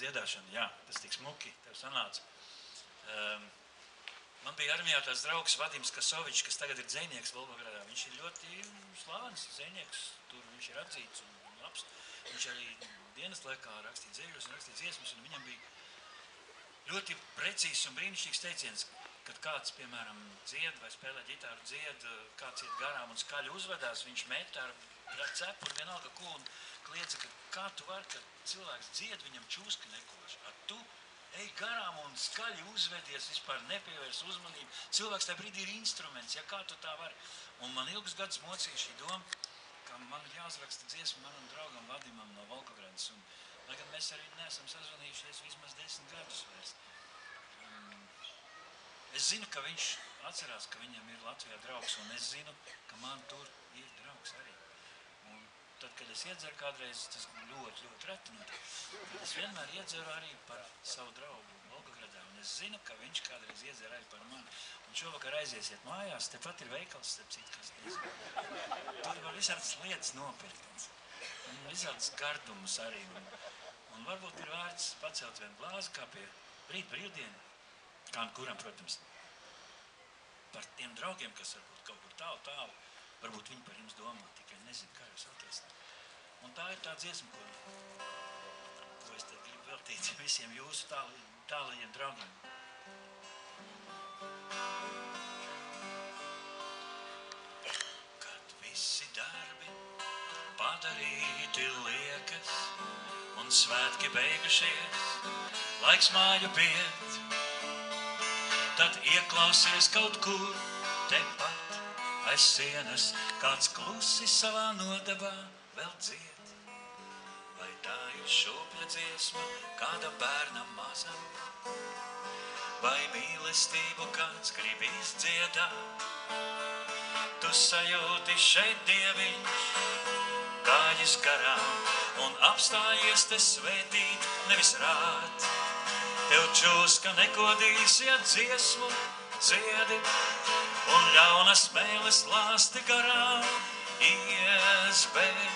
dziedāšanu. Jā, tas tik smuki, tev sanāca. Um, man bija armijā tāds draugs Vadims Kasovičs, kas tagad ir dzēnieks Volgogradā. Viņš ir ļoti slavens dzēnieks, tur viņš ir atzīts un, un labs. Viņš arī dienas laikā rakstīja dzēļus un rakstīja dziesmas, un viņam bija ļoti precīzs un brīnišķīgs teiciens, kad kāds, piemēram, dzied vai spēlē ģitāru dzied, kāds iet garām un skaļi uzvedās, viņš met ar cepuru vienalga ko un kliedza, ka kā tu vari, kad cilvēks dzied, viņam čūska nekož. Ar tu ej garām un skaļi uzvedies, vispār nepievērs uzmanību. Cilvēks tajā brīdī ir instruments, ja kā tu tā vari. Un man ilgus gadus mocīja šī doma, ka man ir jāuzraksta dziesma manam draugam Vadimam no Volkogradas. Un, lai gan mēs arī neesam sazvanījušies vismaz desmit gadus vairs. Um, es zinu, ka viņš atcerās, ka viņam ir Latvijā draugs, un es zinu, ka man tur ir draugs arī. Es iedzeru kādreiz, tas ļoti, ļoti reti notiek. Es vienmēr iedzeru arī par savu draugu Volgogradā, un es zinu, ka viņš kādreiz iedzer arī par mani. Un šovakar aiziesiet mājās, tepat ir veikals, starp citu, kas nezinu. Tur var visādas lietas nopirkt. Un visādas gardumus arī. Un, un varbūt ir vērts pacelt vienu glāzi, kā pie rīt brīvdienu. Kā un kuram, protams, par tiem draugiem, kas varbūt kaut kur tālu, tālu, varbūt viņi par jums domā, tikai nezinu, kā jūs sauties. Un tā ir tā dziesma, ko, ko es te gribu veltīt visiem jūsu tāli, tālajiem draugiem. Kad visi darbi padarīti liekas un svētki beigušies, laiks māju piet, tad ieklausies kaut kur tepat aiz sienas, kāds klusi savā nodabā vēl dzied. Vai tā ir šūpļa dziesma kāda bērna mazam? Vai mīlestību kāds grib izdziedāt? Tu sajūti šeit dieviņš, kājas garām un apstājies te svētīt, nevis rāt. Tev čūska nekodīs, ja dziesmu dziedi, un ļaunas mēles lāsti garām ies, bet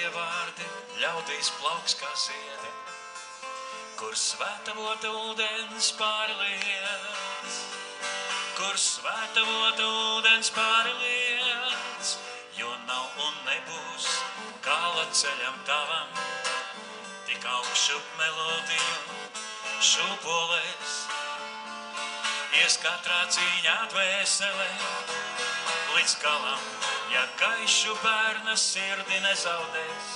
labie vārdi ļaudīs plauks kā ziedi, kur svētavota ūdens pārliec, kur svētavota ūdens pārliec, jo nav un nebūs kāla ceļam tavam, tik augšu melodiju šūpolēs. Ies katrā cīņā dvēselē līdz galam, ja gaišu bērna sirdi nezaudēs.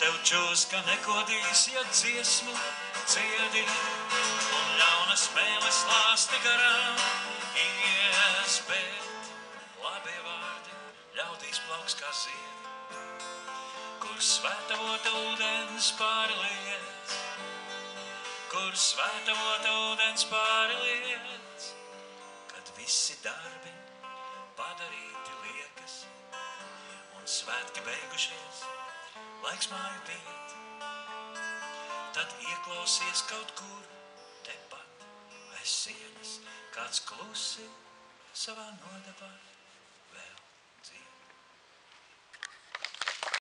Tev čūska nekodīs, ja dziesmu ciedi un ļaunas mēles lāsti garām ies, bet labie vārdi ļaudīs plauks kā ziedi, kur svētavota ūdens pārliec, kur svētavota ūdens pārliec, kad visi darbi padarīti liekas. Un svētki beigušies, laiks māju piet. Tad ieklausies kaut kur tepat aiz sienas, kāds klusi savā nodabā